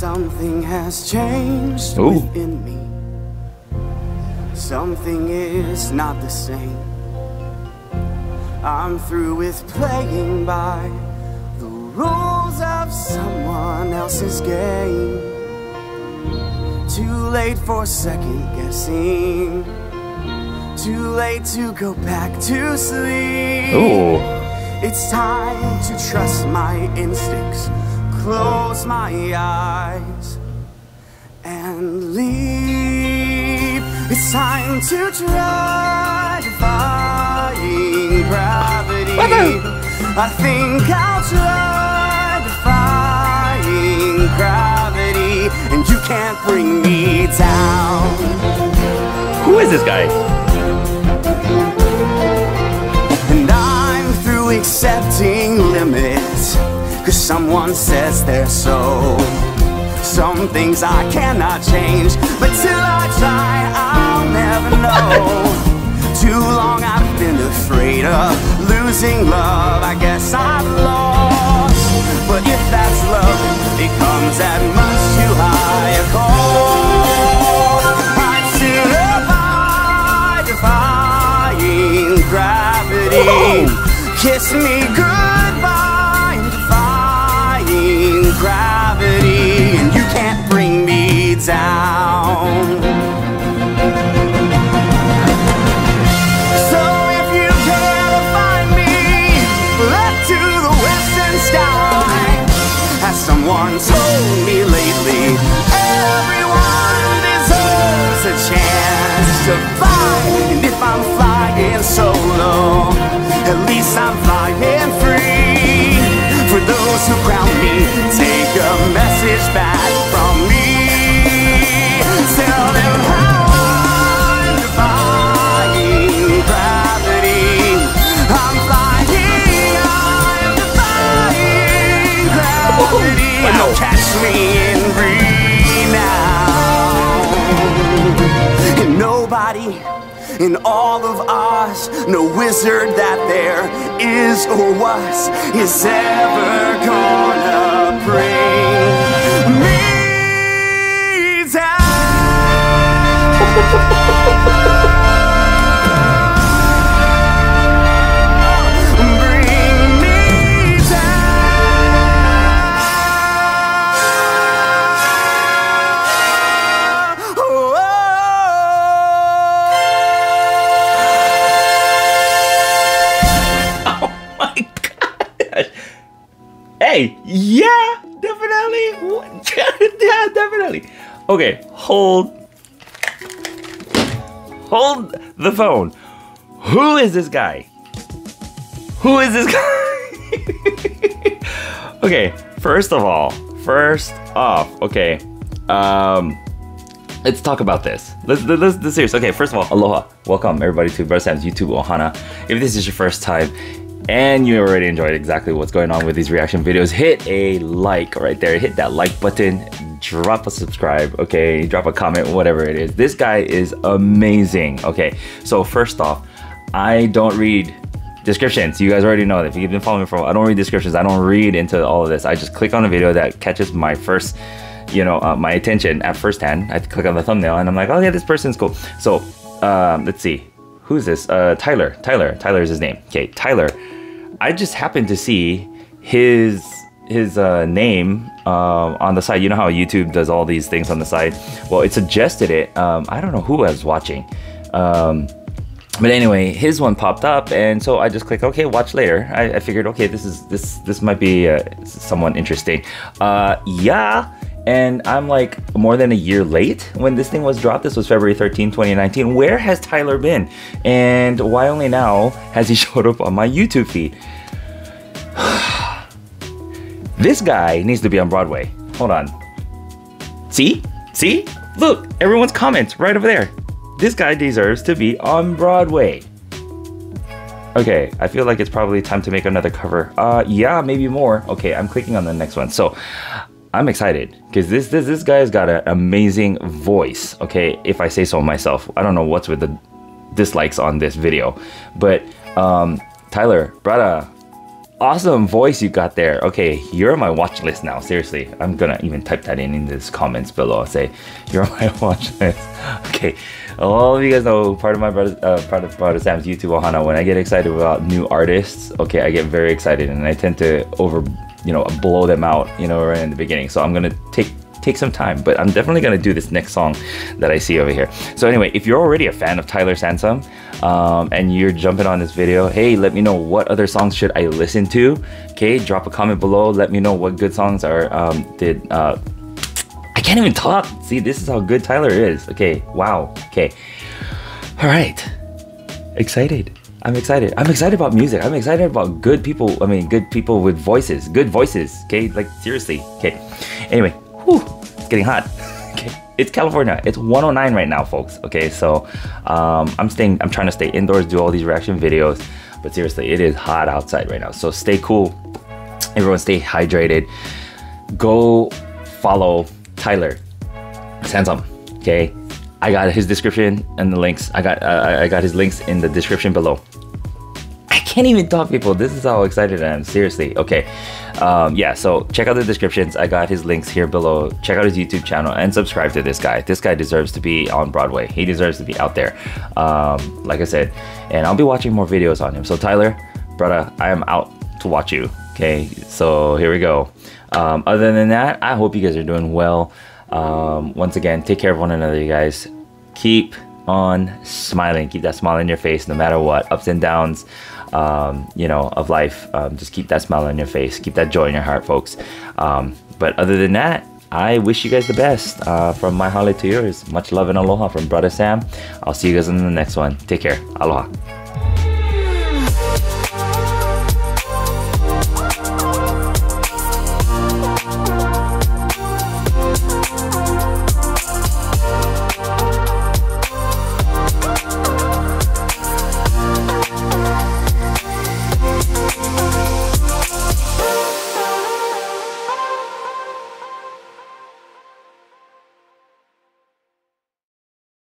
Something has changed Ooh. within me. Something is not the same. I'm through with playing by the rules of someone else's game. Too late for second guessing. Too late to go back to sleep. Ooh. It's time to trust my instincts, close my eyes, and leave. It's time to try defying gravity. I think I'll try defying gravity, and you can't bring me down. Who is this guy? And I'm through accepting limits. Someone says they're so. Some things I cannot change. But till I try, I'll never know. Too long I've been afraid of losing love. I guess I've lost. But if that's love, it comes at much too high a cost. I'd survive, defying gravity. Kiss me me in now. And nobody in all of Oz, no wizard that there is or was, is ever gonna yeah, definitely. Yeah, definitely. Okay, hold. Hold the phone. Who is this guy? Who is this guy? okay, first of all, first off, okay. Um let's talk about this. Let's let's let's serious. Okay, first of all, aloha. Welcome everybody to Bruddah Sam's YouTube Ohana. If this is your first time and you already enjoyed exactly what's going on with these reaction videos, hit a like right there. Hit that like button. Drop a subscribe, okay? Drop a comment, whatever it is. This guy is amazing. Okay, so first off, I don't read descriptions. You guys already know that. If you've been following me for a while, I don't read descriptions. I don't read into all of this. I just click on a video that catches my first, you know, uh, my attention at first hand. I click on the thumbnail and I'm like, oh yeah, this person's cool. So um, let's see, who's this? Uh, Tyler. Tyler. Tyler is his name. Okay, Tyler. I just happened to see his his uh, name um, on the side. You know how YouTube does all these things on the side. Well, it suggested it. Um, I don't know who I was watching. Um, but anyway, his one popped up, and so I just clicked okay, watch later. I, I figured okay, this is this this might be uh, someone interesting. Uh, yeah, and I'm like more than a year late when this thing was dropped. This was February 13, 2019. Where has Tyler been? And why only now has he showed up on my YouTube feed? this guy needs to be on Broadway. Hold on. See? See? Look, everyone's comments right over there. This guy deserves to be on Broadway. Okay, I feel like it's probably time to make another cover. Uh, yeah, maybe more. Okay, I'm clicking on the next one. So, I'm excited because this this this guy's got an amazing voice. Okay, if I say so myself. I don't know what's with the dislikes on this video, but um, Tyler, brother, awesome voice you got there. Okay, you're on my watch list now. Seriously, I'm gonna even type that in in this comments below. Say you're on my watch list. Okay, all of you guys know part of my brother, uh, part of Sam's YouTube ohana. When I get excited about new artists, okay, I get very excited and I tend to over, you know, blow them out, you know, right in the beginning. So I'm gonna take take some time, but I'm definitely gonna do this next song that I see over here. So anyway, if you're already a fan of Tyler Sansom um, and you're jumping on this video, hey, let me know what other songs should I listen to. Okay, drop a comment below. Let me know what good songs are um, did. Uh, I can't even talk. See, this is how good Tyler is. Okay, wow. Okay, all right. Excited. I'm excited. I'm excited about music. I'm excited about good people. I mean, good people with voices. Good voices. Okay, like seriously. Okay. Anyway, whew, it's getting hot. okay, it's California. It's 109 right now, folks. Okay, so um, I'm staying. I'm trying to stay indoors, do all these reaction videos. But seriously, it is hot outside right now. So stay cool. Everyone, stay hydrated. Go follow Tyler Sansom. Okay, I got his description and the links. I got uh, I got his links in the description below. I can't even talk, people. This is how excited I am. Seriously. Okay. Um, yeah. So check out the descriptions. I got his links here below. Check out his YouTube channel and subscribe to this guy. This guy deserves to be on Broadway. He deserves to be out there. Um, like I said, and I'll be watching more videos on him. So Tyler, brother, I am out to watch you. Okay. So here we go. Um, other than that, I hope you guys are doing well. Um, once again, take care of one another, you guys. Keep on smiling. Keep that smile in your face no matter what, ups and downs, um, you know, of life. Um, just keep that smile on your face. Keep that joy in your heart, folks. Um, but other than that, I wish you guys the best. Uh, from my holiday to yours, much love and aloha from Bruddah Sam. I'll see you guys in the next one. Take care. Aloha.